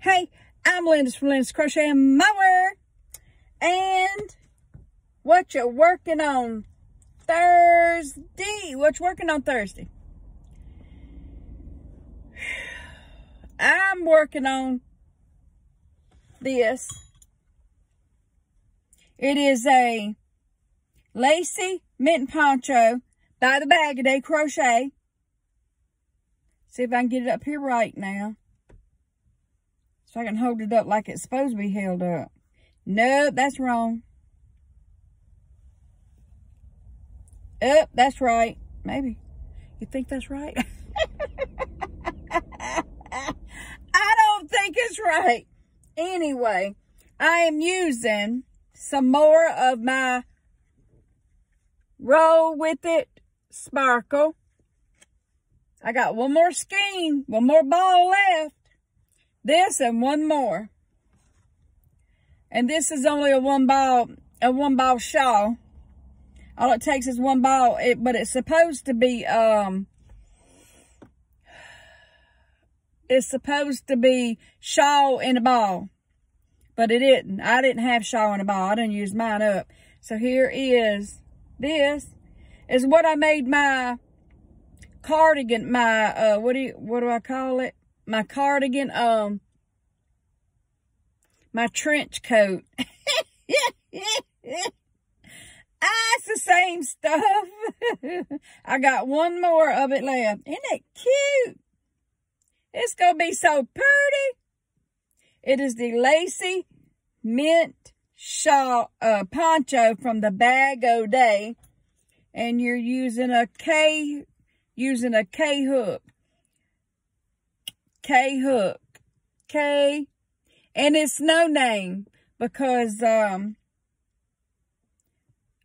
Hey, I'm Linda from Linda's Crochet and More. And what you working on Thursday? What you working on Thursday? I'm working on this. It is a lacy mitten poncho by the Bag O' Day Crochet. See if I can get it up here right now. So I can hold it up like it's supposed to be held up. Nope, that's wrong. Up, that's right. Maybe. You think that's right? I don't think it's right. Anyway, I am using some more of my Roll With It Sparkle. I got one more skein, one more ball left. This and one more. And this is only a one ball, a one ball shawl. All it takes is one ball, it, but it's supposed to be, um, it's supposed to be shawl in a ball. But it didn't. I didn't have shawl in a ball. I didn't use mine up. So here is this. Is what I made my cardigan, my, uh, what do you, what do I call it? My cardigan, um, my trench coat. ah, it's the same stuff. I got one more of it left. Isn't it cute? It's going to be so pretty. It is the lacy mint shawl, uh, poncho from the Bag O' Day. And you're using a K, using a K hook. K Hook. K. And it's no name because um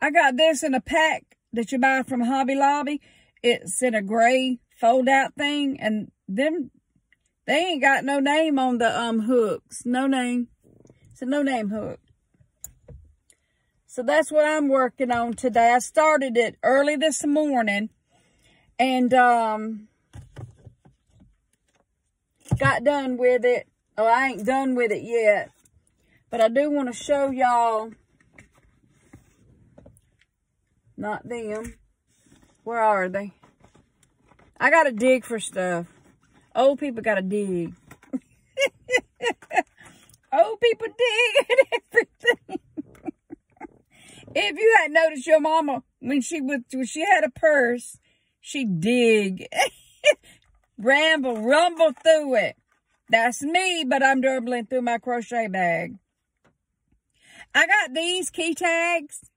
I got this in a pack that you buy from Hobby Lobby. It's in a gray fold out thing and them they ain't got no name on the um hooks. No name. It's a no name hook. So that's what I'm working on today. I started it early this morning and um got done with it. Oh, I ain't done with it yet. But I do want to show y'all. Not them. Where are they? I got to dig for stuff. Old people got to dig. Old people dig and everything. if you hadn't noticed your mama, when she was, when she had a purse, she dig. ramble, rumble through it. That's me, but I'm dribbling through my crochet bag. I got these key tags.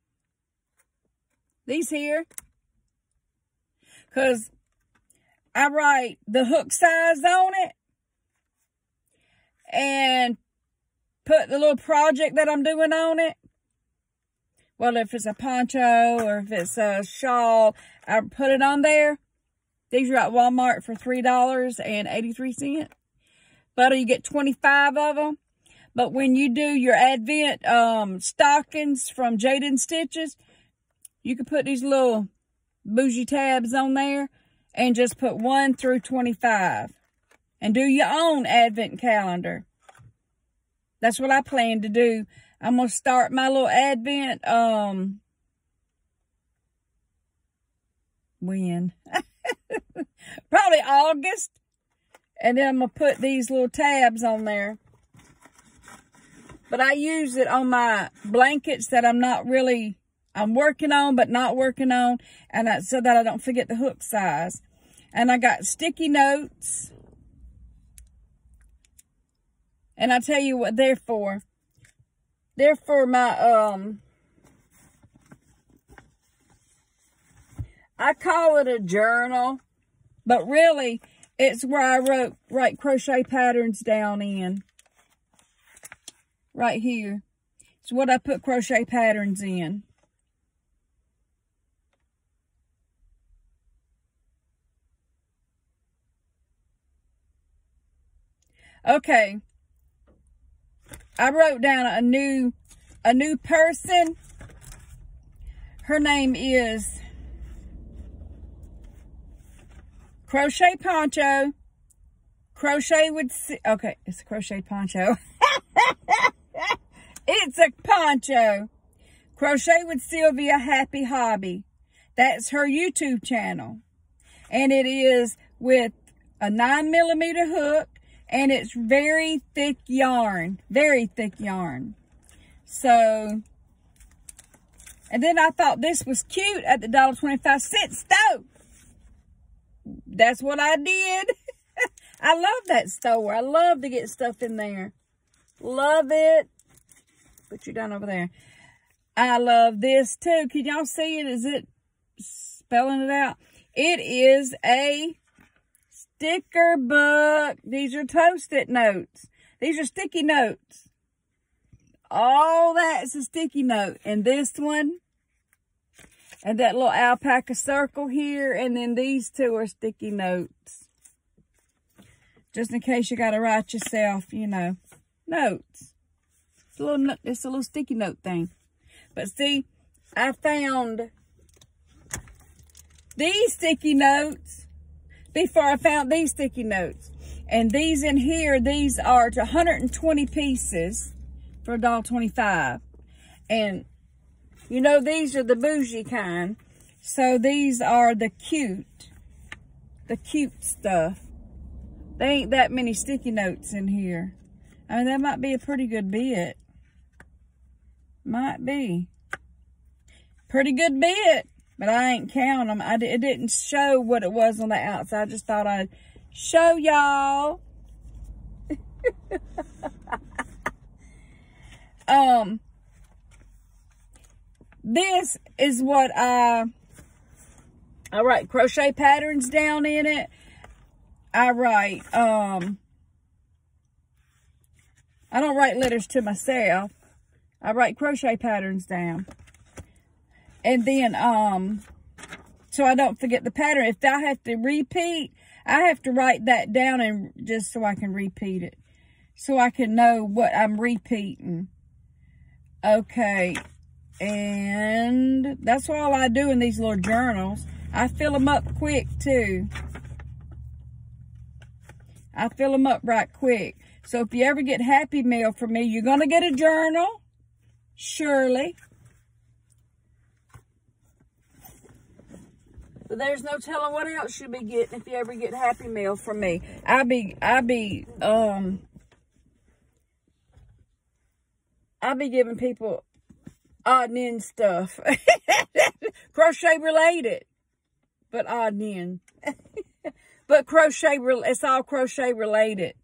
These here. Because I write the hook size on it. And put the little project that I'm doing on it. Well, if it's a poncho or if it's a shawl, I put it on there. These are at Walmart for $3.83. But you get 25 of them. But when you do your Advent um, stockings from Jayda InStitches, you can put these little bougie tabs on there and just put 1 through 25. And do your own Advent calendar. That's what I plan to do. I'm going to start my little Advent, um, when? Probably August. And then I'm going to put these little tabs on there. But I use it on my blankets that I'm not really, I'm working on, but not working on. And I, so that I don't forget the hook size. And I got sticky notes. And I tell you what they're for. They're for my, um, I call it a journal. But really, it's where I wrote, write crochet patterns down in. Right here. It's what I put crochet patterns in. Okay. I wrote down a new, a new person. Her name is Crochet Poncho, Crochet with, okay, it's a crochet poncho. it's a poncho. Crochet with Sylvia Happy Hobby. That's her YouTube channel. And it is with a 9 millimeter hook. And it's very thick yarn. Very thick yarn. So, and then I thought this was cute at the $1.25 stove. That's what I did. I love that store. I love to get stuff in there. Love it. Put you down over there. I love this too. Can y'all see it? Is it spelling it out? It is a sticker book. These are post-it notes. These are sticky notes. All that's a sticky note. And this one, and that little alpaca circle here, and then these two are sticky notes. Just in case you got to write yourself, you know, notes. It's a little, it's a little sticky note thing. But see, I found these sticky notes before I found these sticky notes. And these in here, these are to 120 pieces for $1.25. And, you know, these are the bougie kind. So these are the cute, the cute stuff. There ain't that many sticky notes in here. I mean, that might be a pretty good bit. Might be. Pretty good bit, but I ain't count them. I, it didn't show what it was on the outside. I just thought I'd show y'all. um, this is what I, I write crochet patterns down in it. I write, um, I don't write letters to myself. I write crochet patterns down. And then, um, so I don't forget the pattern. If I have to repeat, I have to write that down and just so I can repeat it. So I can know what I'm repeating. Okay. And that's all I do in these little journals. I fill them up quick too. I fill them up right quick. So if you ever get Happy Mail from me, you're going to get a journal, surely. But there's no telling what else you'll be getting if you ever get Happy Mail from me. I be, I be, um, I be giving people odd and end stuff. Crochet related, but odd and end. But crochet, it's all crochet related.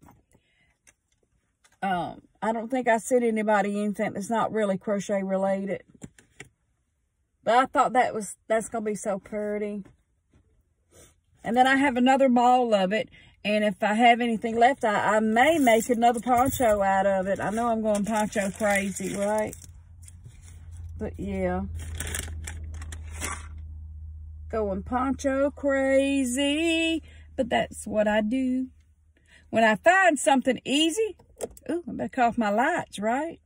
Um, I don't think I sent anybody anything that's not really crochet related. But I thought that was, that's going to be so pretty. And then I have another ball of it. And if I have anything left, I, I may make another poncho out of it. I know I'm going poncho crazy, right? But yeah. Going poncho crazy but that's what I do. When I find something easy, ooh, I better cut off my lights, right?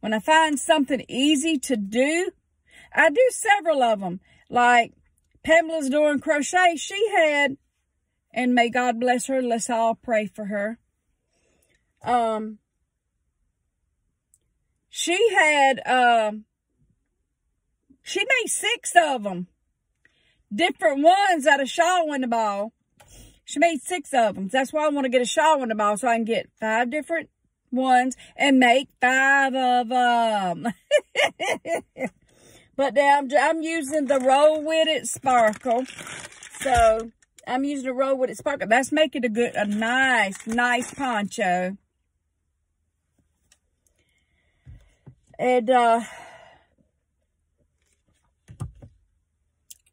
When I find something easy to do, I do several of them. Like Pamela's doing crochet, she had, and may God bless her, let's all pray for her. Um, she had, um, she made six of them different ones out of shawl the ball. She made six of them. That's why I want to get a shawl the ball so I can get five different ones and make five of them. but now I'm, I'm using the Roll With It Sparkle. So I'm using the Roll With It Sparkle. That's making a good, a nice, nice poncho. And, uh,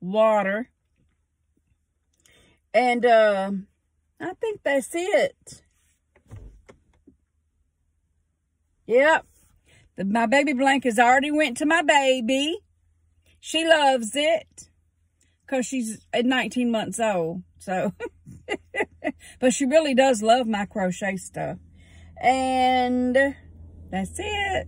water. And uh, I think that's it. Yep. The, my baby blankets already went to my baby. She loves it because she's 19 months old. So, but she really does love my crochet stuff. And that's it.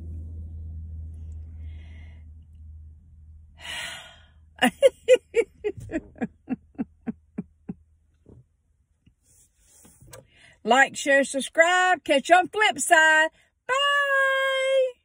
like, share, subscribe. Catch you on flip side. Bye.